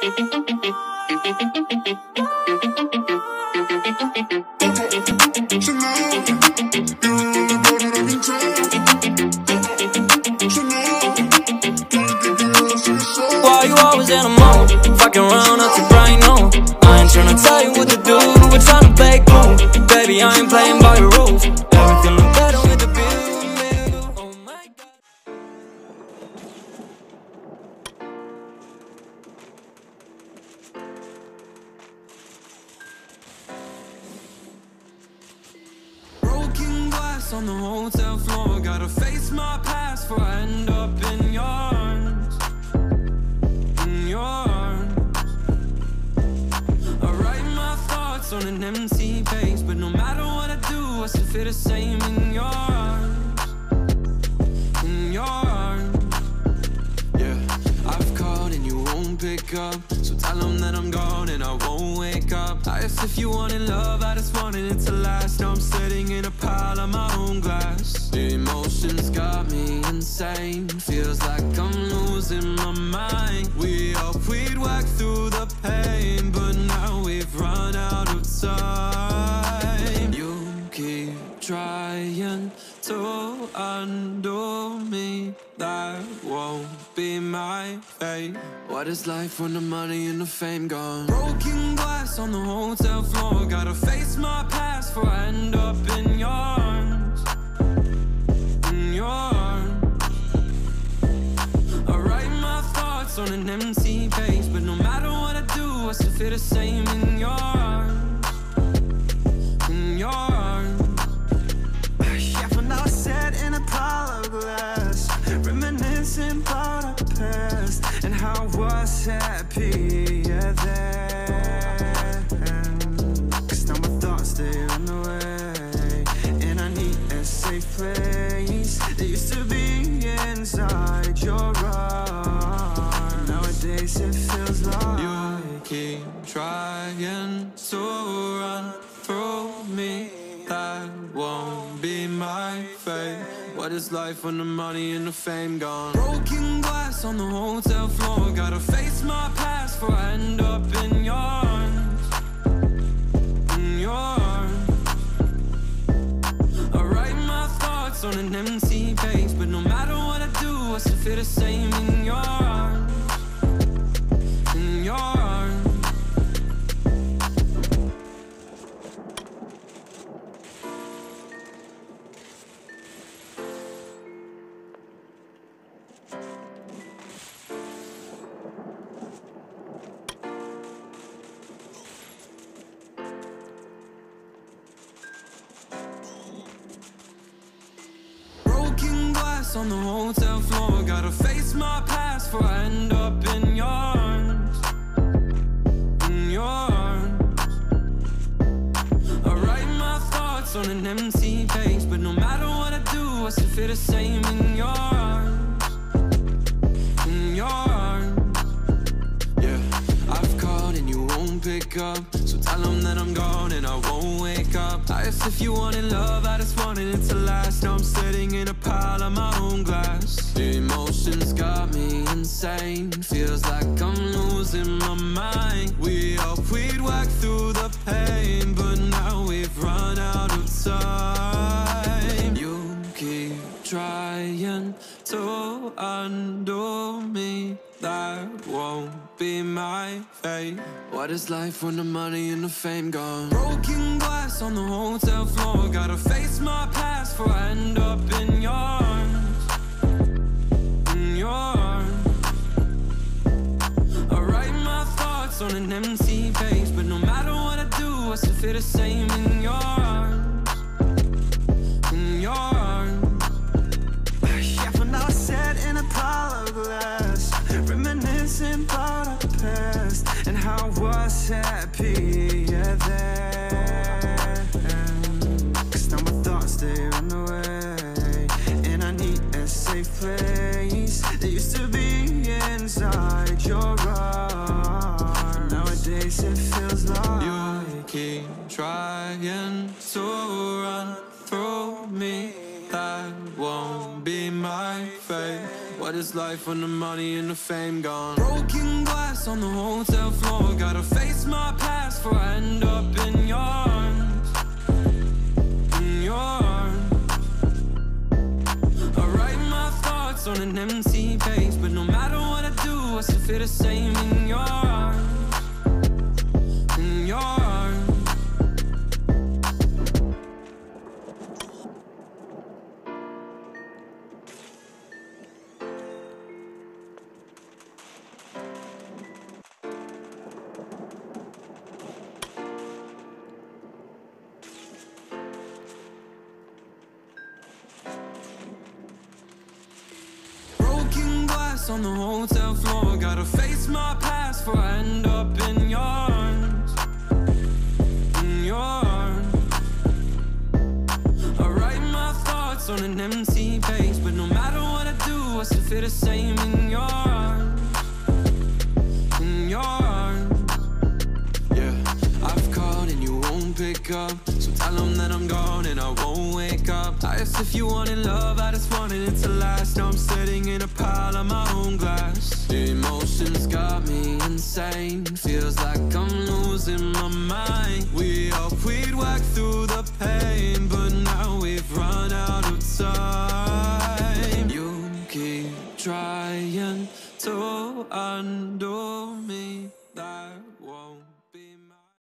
Why you always in a mood? Fucking around up to bright noon. I ain't tryna tell you what to do. We're tryna play cool. Baby, I ain't playing On the hotel floor. Gotta face my past before I end up in your arms. In your arms. I write my thoughts on an empty page, but no matter what I do, I still feel the same in your arms. In your arms. Yeah, I've called and you won't pick up. So tell them that I'm gone If you wanted love, I just wanted it to last. Now I'm sitting in a pile of my own glass. The emotions got me insane. Feels like I'm losing my mind. That won't be my fate. What is life when the money and the fame gone? Broken glass on the hotel floor. Gotta face my past before I end up in your arms. In your arms. I write my thoughts on an empty page, but no matter what I do, I still feel the same is life when the money and the fame gone? Broken glass on the hotel floor. Gotta face my past before I end up in your arms. In your arms. I write my thoughts on an empty page, but no matter what I do, I still feel the same in your arms. Glass on the hotel floor. Gotta face my past before I end up in your arms. In your arms. I write my thoughts on an empty page, but no matter what I do, I still feel the same in your arms. In your arms. Up. So tell them that I'm gone and I won't wake up. I asked if you wanted love, I just wanted it to last. Now I'm sitting in a pile of my own glass. The emotions got me insane. Feels like I'm losing my mind. We hoped we'd work through trying to undo me. That won't be my fate. What is life when the money and the fame gone? Broken glass on the hotel floor. Gotta face my past before I end up in your arms. In your arms. I write my thoughts on an empty page, but no matter what I do, I still feel the same in your arms. And how I was happy yeah, then. Cause now my thoughts, they run away And I need a safe place. That used to be inside your arms Nowadays it feels like You keep trying What life when the money and the fame gone. Broken glass on the hotel floor. Gotta face my past before I end up in your arms. In your arms. I write my thoughts on an empty page, but no matter what I do, I still feel the same in your arms. On the hotel floor. Gotta face my past before I end up in your arms. In your arms. I write my thoughts on an empty page, but no matter what I do, I still feel the same in your arms. In your arms. Yeah, I've called and you won't pick up. Tell them that I'm gone and I won't wake up. I asked if you wanted love, I just wanted it to last. Now I'm sitting in a pile of my own glass. The emotions got me insane. Feels like I'm losing my mind. We hope we'd work through the pain, but now we've run out of time. You keep trying to undo